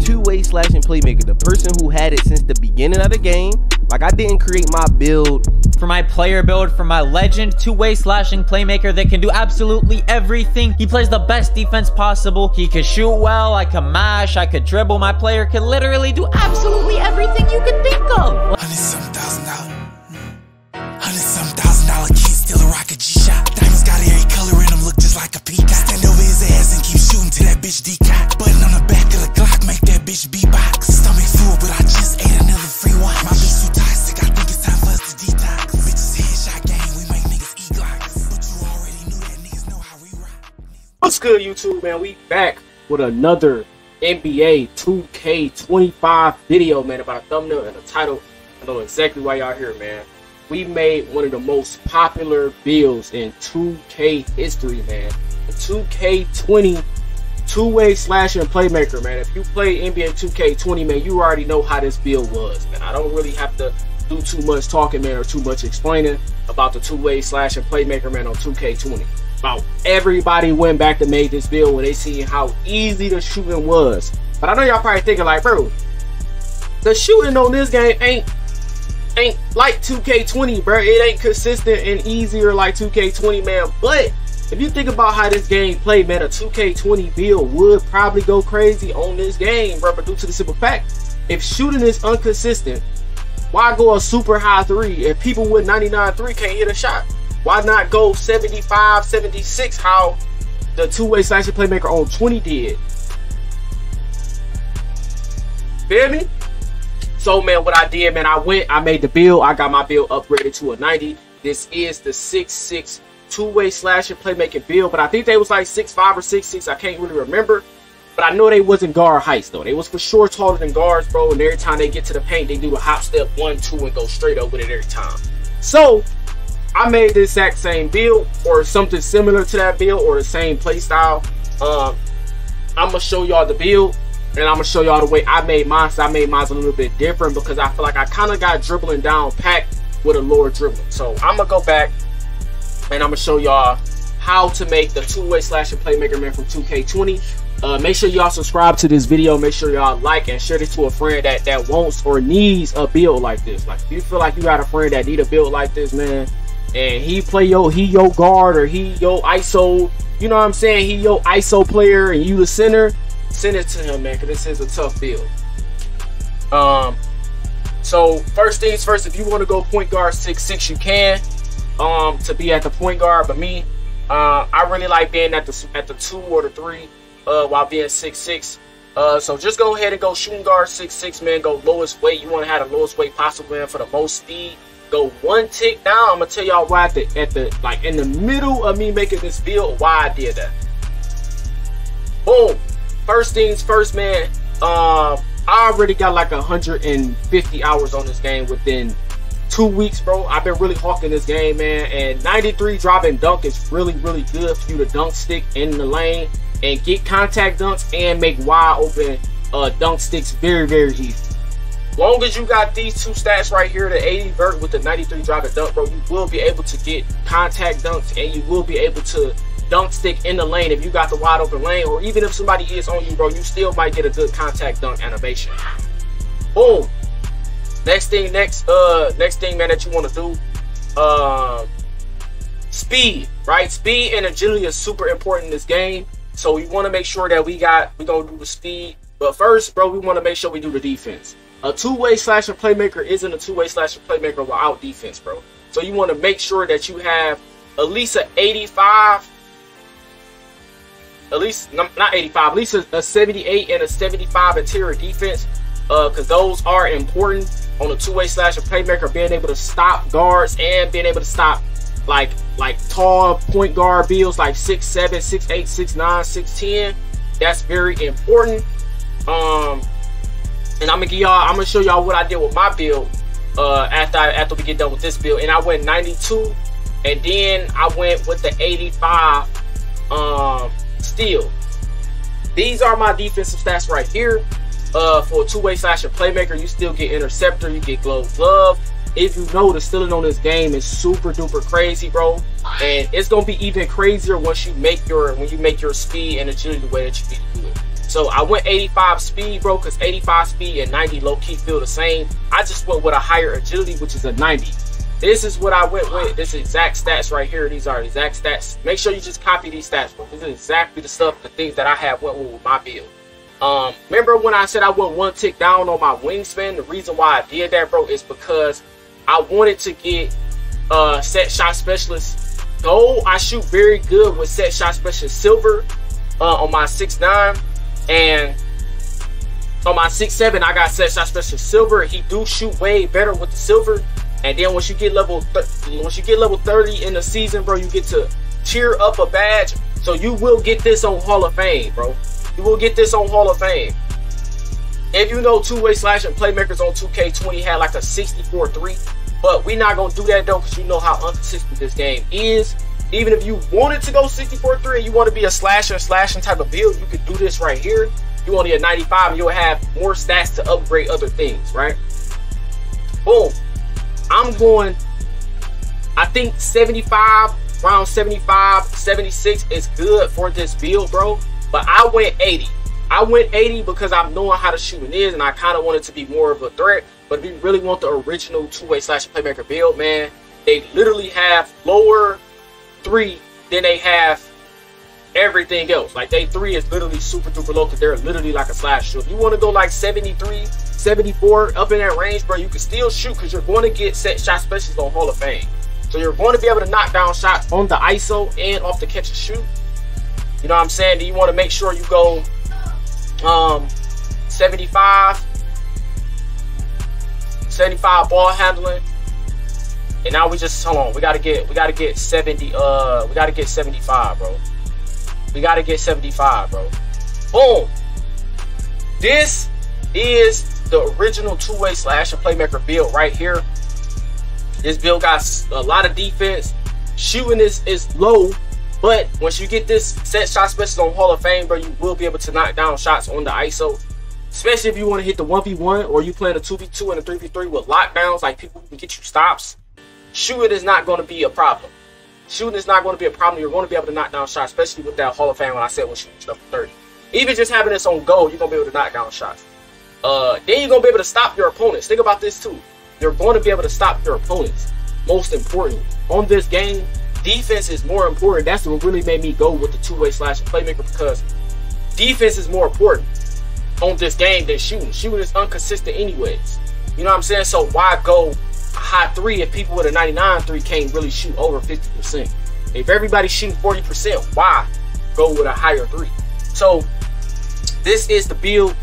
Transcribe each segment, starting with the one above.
Two-way slashing playmaker, the person who had it since the beginning of the game. Like I didn't create my build. For my player build, for my legend, two-way slashing playmaker that can do absolutely everything. He plays the best defense possible. He can shoot well, I can mash, I could dribble. My player can literally do absolutely everything you could think of. Hundred some thousand dollar. Hundred some thousand dollar key, still a rocket G shot. Diamonds got every color in them, look just like a peacock. Stand over his ass and keep shooting to that bitch decock. Button on the back of the Glock, make that bitch beatbox. Good, YouTube, man? We back with another NBA 2K25 video, man, about a thumbnail and a title. I know exactly why y'all here, man. We made one of the most popular builds in 2K history, man. The 2K20 two-way slasher and playmaker, man. If you play NBA 2K20, man, you already know how this build was, man. I don't really have to do too much talking, man, or too much explaining about the two-way slash and playmaker, man, on 2K20. About everybody went back to make this build when they see how easy the shooting was. But I know y'all probably thinking like, bro, the shooting on this game ain't ain't like 2K20, bro. It ain't consistent and easier like 2K20, man. But if you think about how this game played, man, a 2K20 build would probably go crazy on this game, bro. But due to the simple fact, if shooting is inconsistent, why go a super high three if people with 99 three can't hit a shot? Why not go 75, 76, how the two-way slasher playmaker on 20 did? Feel me? So man, what I did, man, I went, I made the build, I got my build upgraded to a 90. This is the 6'6 two-way slashing playmaking build, but I think they was like 6'5 or 6'6, I can't really remember. But I know they wasn't guard heights though. They was for sure taller than guards, bro. And every time they get to the paint, they do a hop step one, two, and go straight up with it every time. So I made the exact same build or something similar to that build or the same play style. Um, I'm gonna show y'all the build and I'm gonna show y'all the way I made mine. So I made mine a little bit different because I feel like I kind of got dribbling down packed with a lower dribbling. So I'm gonna go back and I'm gonna show y'all how to make the two-way slasher playmaker man from 2K20. Uh, make sure y'all subscribe to this video. Make sure y'all like and share this to a friend that that wants or needs a build like this. Like if you feel like you got a friend that need a build like this, man, and he play yo he yo guard or he yo ISO, you know what I'm saying? He yo ISO player and you the center. Send it to him, man, because this is a tough build. Um, so first things first, if you want to go point guard six six, you can. Um, to be at the point guard, but me, uh, I really like being at the at the two or the three, uh, while being six six. Uh, so just go ahead and go shooting guard six six, man. Go lowest weight. You want to have the lowest weight possible, man, for the most speed. Go one tick down. I'm gonna tell y'all why at the at the like in the middle of me making this build, why I did that. Boom. First things first, man. Um, I already got like 150 hours on this game within two weeks, bro. I've been really hawking this game, man. And 93 driving dunk is really, really good for you to dunk stick in the lane and get contact dunks and make wide open uh, dunk sticks very, very easy. Long as you got these two stats right here, the 80 vert with the 93 driving dunk, bro, you will be able to get contact dunks and you will be able to dunk stick in the lane if you got the wide open lane, or even if somebody is on you, bro, you still might get a good contact dunk animation. Boom. Next thing, next, uh, next thing, man, that you want to do, um, speed, right? Speed and agility is super important in this game. So we want to make sure that we got, we gonna do the speed. But first, bro, we want to make sure we do the defense. A two-way slasher playmaker isn't a two-way slasher playmaker without defense, bro. So you want to make sure that you have at least an 85 at least not 85, at least a, a 78 and a 75 interior defense, because uh, those are important on a two-way slasher playmaker, being able to stop guards and being able to stop like like tall point guard builds like six seven, six eight, six nine, six ten. That's very important. Um, and I'm gonna give y'all, I'm gonna show y'all what I did with my build uh, after I, after we get done with this build, and I went 92, and then I went with the 85. Um, steal. These are my defensive stats right here. Uh, for a two-way slasher playmaker, you still get interceptor, you get glove glove, if you know the stealing on this game is super duper crazy, bro. And it's gonna be even crazier once you make your when you make your speed and agility the way that you need to do it. So I went 85 speed, bro, because 85 speed and 90 low key feel the same. I just went with a higher agility, which is a 90. This is what I went with. This exact stats right here. These are exact stats. Make sure you just copy these stats, bro. This is exactly the stuff, the things that I have went with, with my build. Um, remember when I said I went one tick down on my wingspan? The reason why I did that, bro, is because I wanted to get uh, set shot specialist. Though I shoot very good with set shot specialist silver uh, on my six nine, and on my six seven I got set shot specialist silver. He do shoot way better with the silver. And then once you get level once you get level 30 in the season, bro, you get to cheer up a badge. So you will get this on Hall of Fame, bro. You will get this on Hall of Fame. If you know two-way slashing playmakers on 2K20 had like a 64-3, but we're not gonna do that though, because you know how inconsistent this game is. Even if you wanted to go 64-3 and you want to be a slasher slashing type of build, you could do this right here. You only a 95 and you'll have more stats to upgrade other things, right? Boom. I'm going, I think 75, around 75, 76 is good for this build, bro. But I went 80. I went 80 because I'm knowing how the shooting is and I kind of wanted to be more of a threat. But if you really want the original two-way slash playmaker build, man, they literally have lower three than they have everything else. Like day three is literally super duper low because they're literally like a slash shoot. If you want to go like 73, 74 up in that range, bro, you can still shoot because you're going to get set shot specialists on Hall of Fame. So you're going to be able to knock down shots on the ISO and off the catch and shoot. You know what I'm saying? Do you want to make sure you go um 75 75 ball handling and now we just hold on we got to get we got to get 70 uh we got to get 75 bro. We got to get 75 bro. Boom. This is the original two-way slasher playmaker build right here. This build got a lot of defense. Shooting is is low but once you get this set shot specialist on Hall of Fame, bro, you will be able to knock down shots on the ISO. Especially if you want to hit the 1v1 or you playing a 2v2 and a 3v3 with lockdowns, like people can get you stops. Shooting is not going to be a problem. Shooting is not going to be a problem. You're going to be able to knock down shots, especially with that Hall of Fame when I said when shooting stuff 30. Even just having this on goal, you're going to be able to knock down shots. Uh, then you're going to be able to stop your opponents. Think about this too. You're going to be able to stop your opponents. Most important, on this game, defense is more important. That's what really made me go with the two-way slash playmaker because defense is more important on this game than shooting. Shooting is inconsistent anyways. You know what I'm saying? So why go high three if people with a 99 three can't really shoot over 50%? If everybody's shooting 40%, why go with a higher three? So this is the build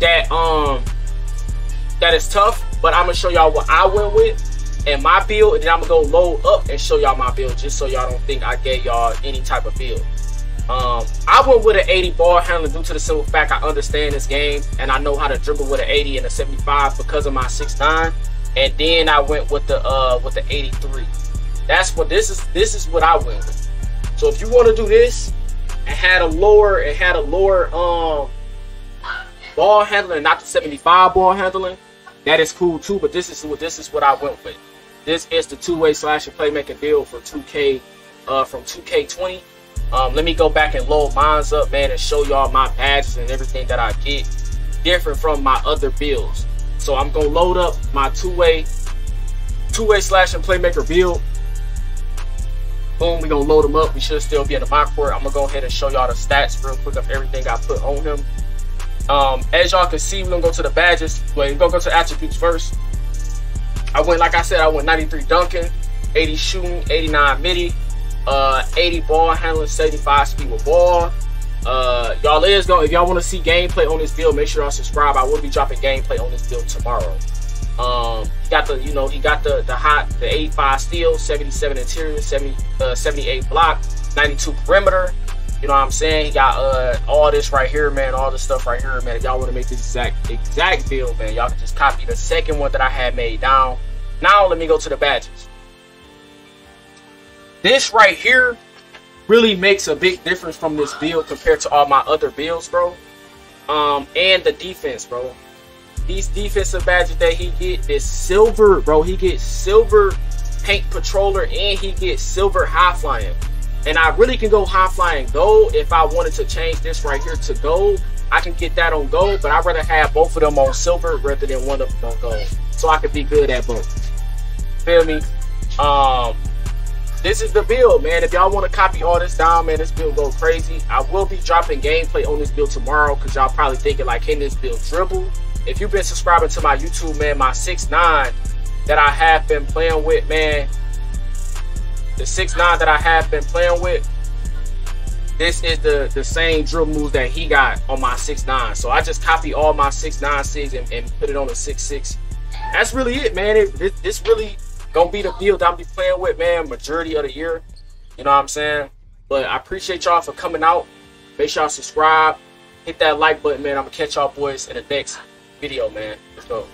that um that is tough, but I'm gonna show y'all what I went with and my build, and then I'm gonna go load up and show y'all my build just so y'all don't think I gave y'all any type of build. Um, I went with an 80 ball handler due to the simple fact I understand this game and I know how to dribble with an 80 and a 75 because of my 6'9. And then I went with the uh with the 83. That's what this is this is what I went with. So if you want to do this and had a lower it had a lower um ball handling, not the 75 ball handling, that is cool too. But this is what this is what I went with. This is the two-way slasher playmaker build for 2K uh, from 2K20. Um, let me go back and load mines up, man, and show y'all my badges and everything that I get different from my other builds. So I'm gonna load up my two-way two-way slash and playmaker build. Boom, we gonna load them up. We should still be in the mock. I'm gonna go ahead and show y'all the stats real quick of everything I put on him. Um, as y'all can see, we're gonna go to the badges. Wait, we're gonna go to attributes first. I went, like I said, I went 93 dunking, 80 shooting, 89 midi, uh, 80 ball handling, 75 speed with ball. Uh, y'all is going if y'all want to see gameplay on this build, make sure y'all subscribe. I will be dropping gameplay on this build tomorrow. Um, he got the, you know, he got the the hot, the 85 steal, 77 interior, 70, uh, 78 block, 92 perimeter. You know what I'm saying? He got uh all this right here, man. All this stuff right here, man. If y'all want to make this exact exact build, man, y'all can just copy the second one that I had made down. Now let me go to the badges. This right here really makes a big difference from this build compared to all my other builds, bro. Um, and the defense, bro. these defensive badges that he get is silver, bro. He gets silver paint patroller and he gets silver high flying. And I really can go high flying gold if I wanted to change this right here to gold. I can get that on gold, but I'd rather have both of them on silver rather than one of them on gold. So I could be good at both. Feel me? Um, this is the build, man. If y'all want to copy all this down, man, this build go crazy. I will be dropping gameplay on this build tomorrow because y'all probably thinking like, can this build dribble? If you've been subscribing to my YouTube, man, my six nine that I have been playing with, man, the six nine that I have been playing with, this is the the same drill moves that he got on my six nine. So I just copy all my six nine six and, and put it on the six six. That's really it, man. It, it, this really gonna be the build I'm be playing with, man, majority of the year. You know what I'm saying? But I appreciate y'all for coming out. Make sure y'all subscribe, hit that like button, man. I'm gonna catch y'all boys in the next video, man. Let's go.